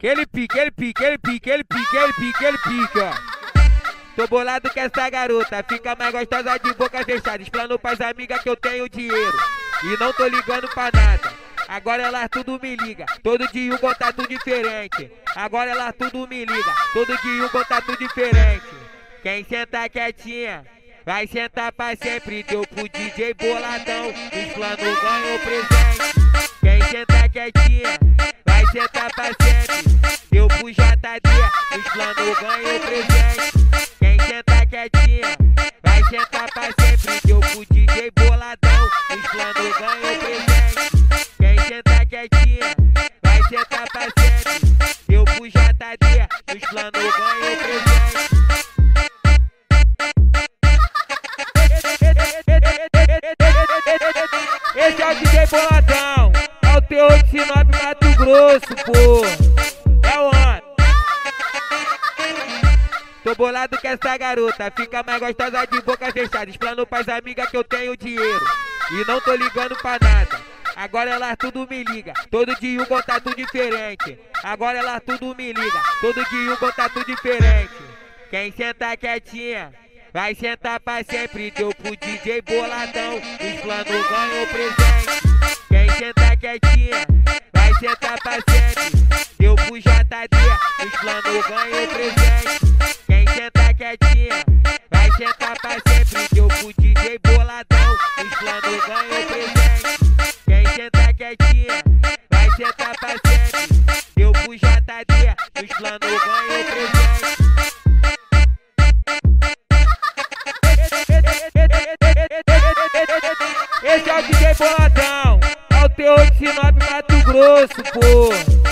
Pique, ele pique, ele pique, ele pique, ele pique, ele pique, ó. Tô bolado com essa garota, fica mais gostosa de boca fechada. Explano pras amigas que eu tenho dinheiro. E não tô ligando pra nada. Agora elas tudo me liga, todo dia um contato diferente. Agora elas tudo me liga, todo dia um contato diferente. Quem senta quietinha, vai sentar pra sempre. Deu pro DJ boladão, os planos ganhou presente. Quem senta quietinha, Planos ganhou presente. Quem senta quietinha, vai sentar pra sempre. Deu pro DJ boladão, os planos ganhou presente. Quem senta quietinha, vai sentar pra sempre. Deu pro JD, os planos ganhou presente. Esse é o DJ Boladão, é o terror de Sinop Mato Grosso, pô. Tô bolado com essa garota, fica mais gostosa de boca fechada. Explano pras amigas que eu tenho dinheiro. E não tô ligando pra nada. Agora elas tudo me liga, todo dia um contato diferente. Agora elas tudo me liga, todo dia um contato diferente. Quem senta quietinha, vai sentar pra sempre. Deu pro DJ boladão, os planos ganhou presente. Quem senta quietinha, vai sentar pra sempre. Deu pro JD, os planos ganhou presente. Quem senta quietinha, vai sentar pra sempre. Deu pro DJ boladão, os planos ganhou presente. Quem senta quietinha, vai sentar pra sempre. Pro JD, os planos ganhou presente. Esse é o DJ Boladão, é o terror de Sinop Mato Grosso, pô.